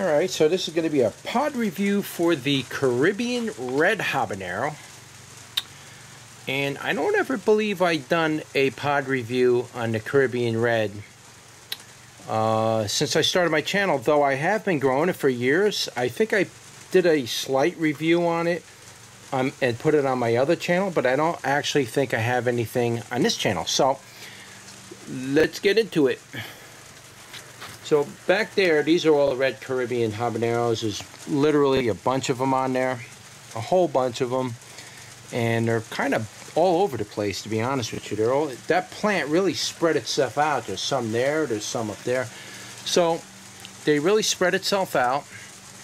Alright, so this is going to be a pod review for the Caribbean Red Habanero. And I don't ever believe I've done a pod review on the Caribbean Red uh, since I started my channel, though I have been growing it for years. I think I did a slight review on it um, and put it on my other channel, but I don't actually think I have anything on this channel. So, let's get into it. So back there, these are all the red Caribbean habaneros. There's literally a bunch of them on there, a whole bunch of them, and they're kind of all over the place. To be honest with you, they're all that plant really spread itself out. There's some there, there's some up there, so they really spread itself out,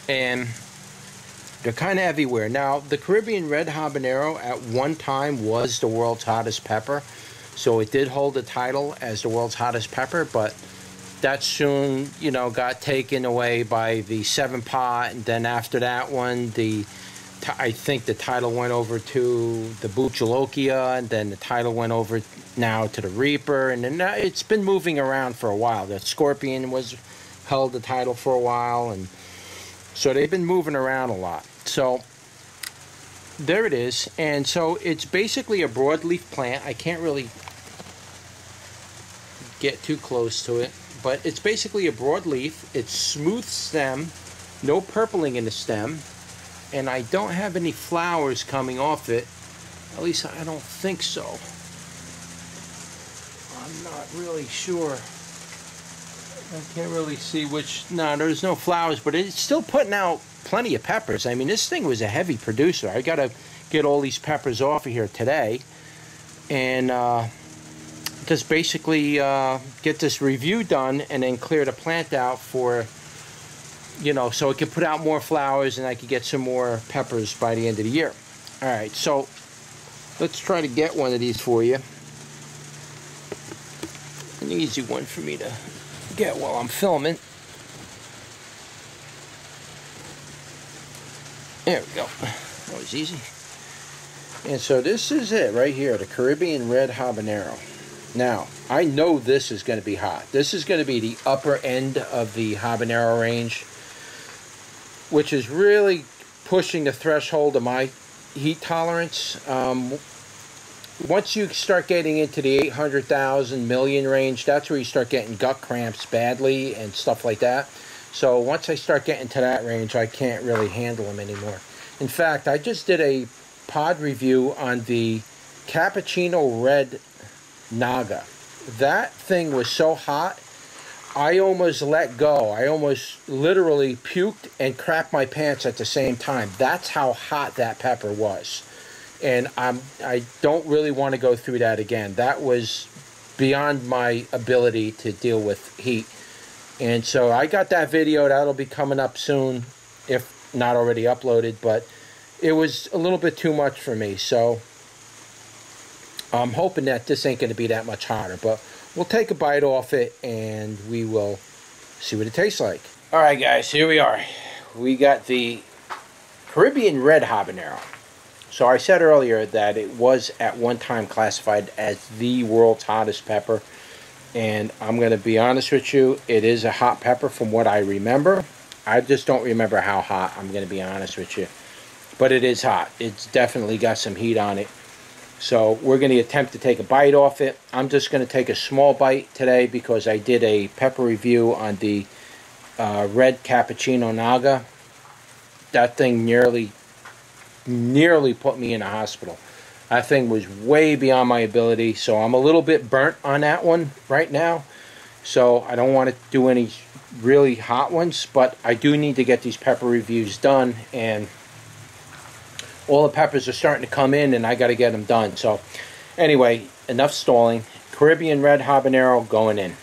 and they're kind of everywhere. Now, the Caribbean red habanero at one time was the world's hottest pepper, so it did hold the title as the world's hottest pepper, but that soon, you know, got taken away by the seven pot, and then after that one, the I think the title went over to the Bhut Jolokia, and then the title went over now to the Reaper, and then uh, it's been moving around for a while. The Scorpion was held the title for a while, and so they've been moving around a lot. So there it is, and so it's basically a broadleaf plant. I can't really get too close to it but it's basically a broadleaf. It's smooth stem, no purpling in the stem, and I don't have any flowers coming off it. At least I don't think so. I'm not really sure. I can't really see which. No, there's no flowers, but it's still putting out plenty of peppers. I mean, this thing was a heavy producer. I got to get all these peppers off of here today. And, uh, just basically uh, get this review done and then clear the plant out for, you know, so it can put out more flowers and I could get some more peppers by the end of the year. All right, so let's try to get one of these for you. An easy one for me to get while I'm filming. There we go. That was easy. And so this is it right here, the Caribbean Red Habanero. Now, I know this is going to be hot. This is going to be the upper end of the habanero range, which is really pushing the threshold of my heat tolerance. Um, once you start getting into the 800,000 million range, that's where you start getting gut cramps badly and stuff like that. So once I start getting to that range, I can't really handle them anymore. In fact, I just did a pod review on the Cappuccino Red Naga. That thing was so hot, I almost let go. I almost literally puked and crapped my pants at the same time. That's how hot that pepper was. And I'm I don't really want to go through that again. That was beyond my ability to deal with heat. And so I got that video that'll be coming up soon if not already uploaded, but it was a little bit too much for me. So I'm hoping that this ain't going to be that much hotter, but we'll take a bite off it and we will see what it tastes like. All right, guys, here we are. We got the Caribbean Red Habanero. So I said earlier that it was at one time classified as the world's hottest pepper. And I'm going to be honest with you, it is a hot pepper from what I remember. I just don't remember how hot, I'm going to be honest with you. But it is hot. It's definitely got some heat on it. So we're going to attempt to take a bite off it. I'm just going to take a small bite today because I did a pepper review on the uh, red cappuccino naga. That thing nearly, nearly put me in a hospital. That thing was way beyond my ability, so I'm a little bit burnt on that one right now. So I don't want to do any really hot ones, but I do need to get these pepper reviews done and all the peppers are starting to come in and I got to get them done. So anyway, enough stalling. Caribbean red habanero going in.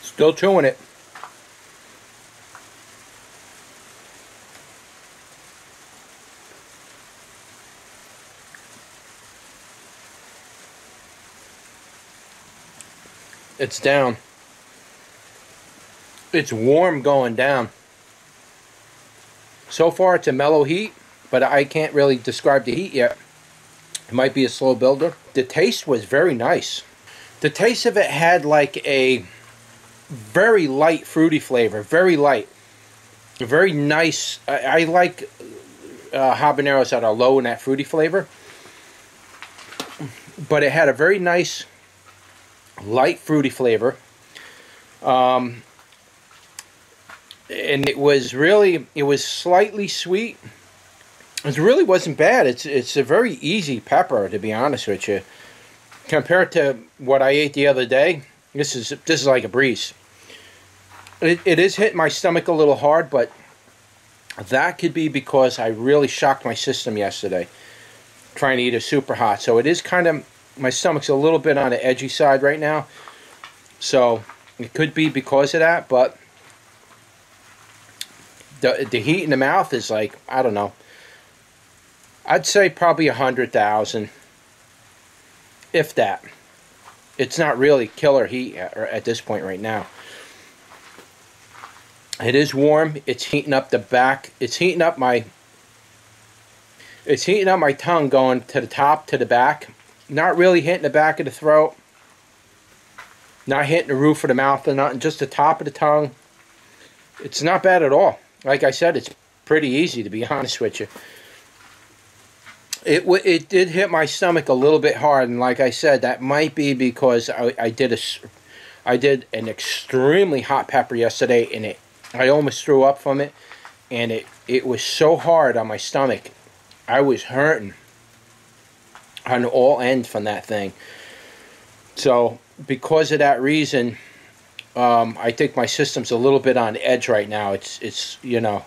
Still chewing it. It's down. it's warm going down. So far it's a mellow heat, but I can't really describe the heat yet. It might be a slow builder. The taste was very nice. The taste of it had like a very light fruity flavor, very light. Very nice. I, I like uh, habaneros that are low in that fruity flavor. But it had a very nice light fruity flavor. Um, and it was really, it was slightly sweet. It really wasn't bad. It's it's a very easy pepper, to be honest with you. Compared to what I ate the other day, this is this is like a breeze. It, it is hitting my stomach a little hard, but that could be because I really shocked my system yesterday trying to eat a super hot. So it is kind of, my stomach's a little bit on the edgy side right now. So it could be because of that, but the, the heat in the mouth is like, I don't know. I'd say probably a hundred thousand, if that. It's not really killer heat at, at this point right now. It is warm. It's heating up the back. It's heating up my. It's heating up my tongue going to the top to the back. Not really hitting the back of the throat. Not hitting the roof of the mouth or nothing. Just the top of the tongue. It's not bad at all. Like I said, it's pretty easy to be honest with you. It it did hit my stomach a little bit hard, and like I said, that might be because I, I did a I did an extremely hot pepper yesterday, and it I almost threw up from it, and it it was so hard on my stomach. I was hurting on all ends from that thing. So because of that reason, um, I think my system's a little bit on edge right now. It's it's you know,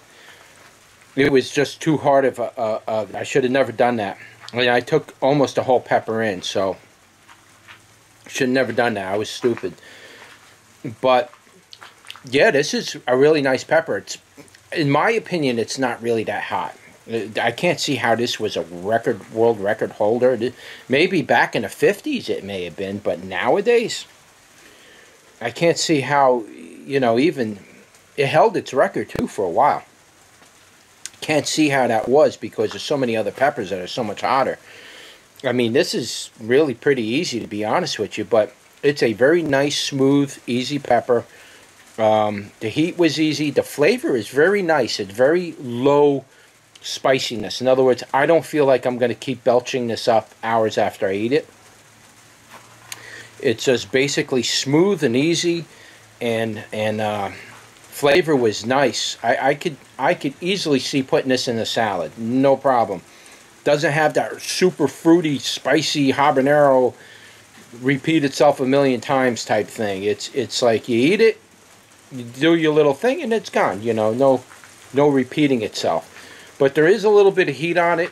it was just too hard of a, a, a I should have never done that. I mean, I took almost a whole pepper in, so should have never done that. I was stupid. But yeah, this is a really nice pepper. It's, in my opinion, it's not really that hot. I can't see how this was a record world record holder. Maybe back in the 50s it may have been, but nowadays I can't see how, you know, even it held its record too for a while. Can't see how that was because there's so many other peppers that are so much hotter. I mean, this is really pretty easy to be honest with you, but it's a very nice, smooth, easy pepper. Um, the heat was easy. The flavor is very nice. It's very low spiciness. In other words, I don't feel like I'm going to keep belching this up hours after I eat it. It's just basically smooth and easy, and and uh, flavor was nice. I, I could I could easily see putting this in a salad, no problem. Doesn't have that super fruity, spicy habanero repeat itself a million times type thing. It's it's like you eat it, you do your little thing, and it's gone. You know, no no repeating itself. But there is a little bit of heat on it.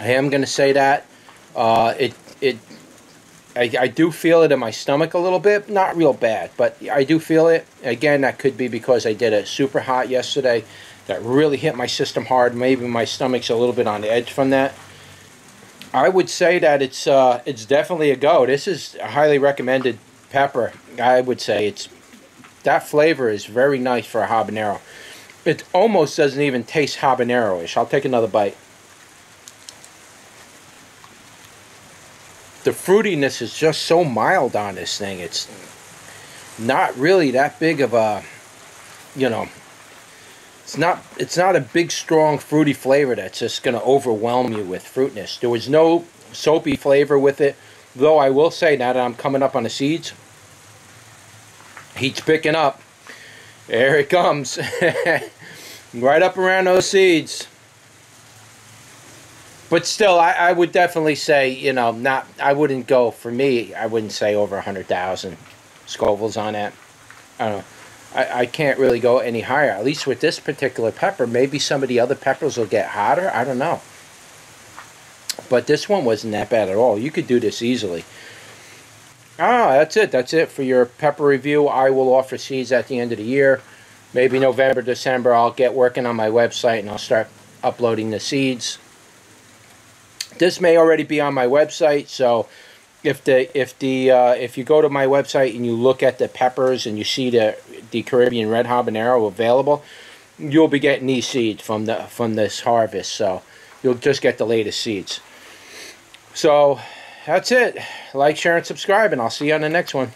I am going to say that. Uh, it it I, I do feel it in my stomach a little bit. Not real bad, but I do feel it. Again, that could be because I did it super hot yesterday. That really hit my system hard. Maybe my stomach's a little bit on the edge from that. I would say that it's uh, it's definitely a go. This is a highly recommended pepper. I would say it's that flavor is very nice for a habanero. It almost doesn't even taste habanero-ish. I'll take another bite. the fruitiness is just so mild on this thing. It's not really that big of a, you know, it's not it's not a big strong fruity flavor that's just going to overwhelm you with fruitness. There was no soapy flavor with it, though I will say now that I'm coming up on the seeds, heat's picking up. There it comes. right up around those seeds but still, I, I would definitely say, you know, not. I wouldn't go for me. I wouldn't say over a hundred thousand Scovilles on that. I don't know. I, I can't really go any higher. At least with this particular pepper. Maybe some of the other peppers will get hotter. I don't know. But this one wasn't that bad at all. You could do this easily. Ah, that's it. That's it for your pepper review. I will offer seeds at the end of the year. Maybe November, December, I'll get working on my website and I'll start uploading the seeds. This may already be on my website, so if the if the uh, if you go to my website and you look at the peppers and you see the the Caribbean Red Habanero available, you'll be getting these seeds from the from this harvest. So you'll just get the latest seeds. So that's it. Like, share, and subscribe, and I'll see you on the next one.